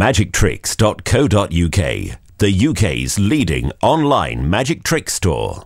magictricks.co.uk, the UK's leading online magic trick store.